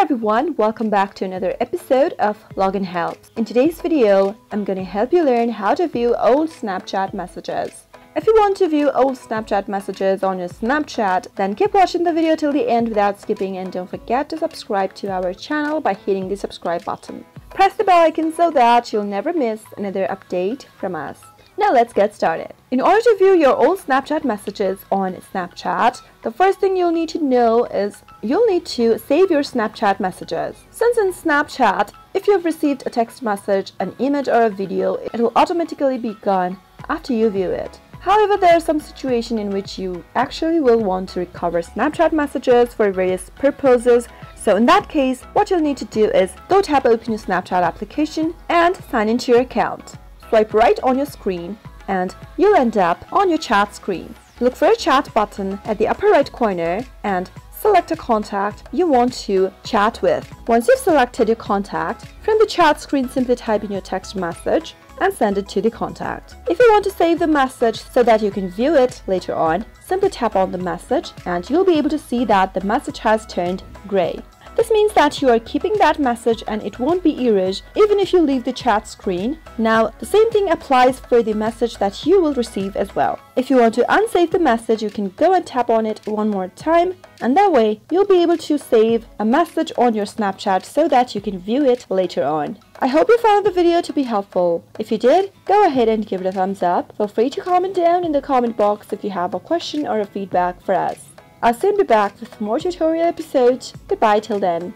everyone, welcome back to another episode of Login Helps. In today's video, I'm going to help you learn how to view old Snapchat messages. If you want to view old Snapchat messages on your Snapchat, then keep watching the video till the end without skipping and don't forget to subscribe to our channel by hitting the subscribe button. Press the bell icon so that you'll never miss another update from us. Now let's get started. In order to view your old Snapchat messages on Snapchat, the first thing you'll need to know is you'll need to save your Snapchat messages. Since in Snapchat, if you've received a text message, an image or a video, it will automatically be gone after you view it. However, there are some situations in which you actually will want to recover Snapchat messages for various purposes. So in that case, what you'll need to do is go tap open your Snapchat application and sign into your account swipe right on your screen and you'll end up on your chat screen. Look for a chat button at the upper right corner and select a contact you want to chat with. Once you've selected your contact, from the chat screen simply type in your text message and send it to the contact. If you want to save the message so that you can view it later on, simply tap on the message and you'll be able to see that the message has turned gray. This means that you are keeping that message and it won't be erased even if you leave the chat screen. Now, the same thing applies for the message that you will receive as well. If you want to unsave the message, you can go and tap on it one more time and that way you'll be able to save a message on your Snapchat so that you can view it later on. I hope you found the video to be helpful. If you did, go ahead and give it a thumbs up. Feel free to comment down in the comment box if you have a question or a feedback for us. I'll soon be back with more tutorial episodes. Goodbye till then.